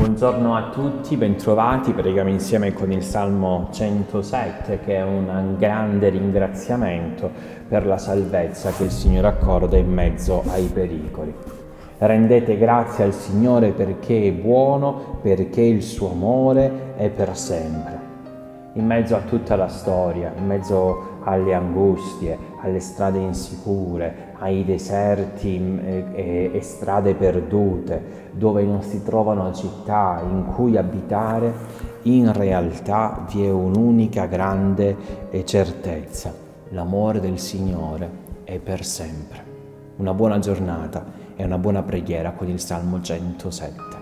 Buongiorno a tutti, bentrovati, preghiamo insieme con il Salmo 107 che è un grande ringraziamento per la salvezza che il Signore accorda in mezzo ai pericoli. Rendete grazie al Signore perché è buono, perché il suo amore è per sempre. In mezzo a tutta la storia, in mezzo alle angustie, alle strade insicure, ai deserti mm, e, e, strade perdute, dove non si trovano città in cui abitare, in realtà vi è un'unica grande certezza, l'amore del Signore è per sempre. Una buona giornata e una buona preghiera con il Salmo 107.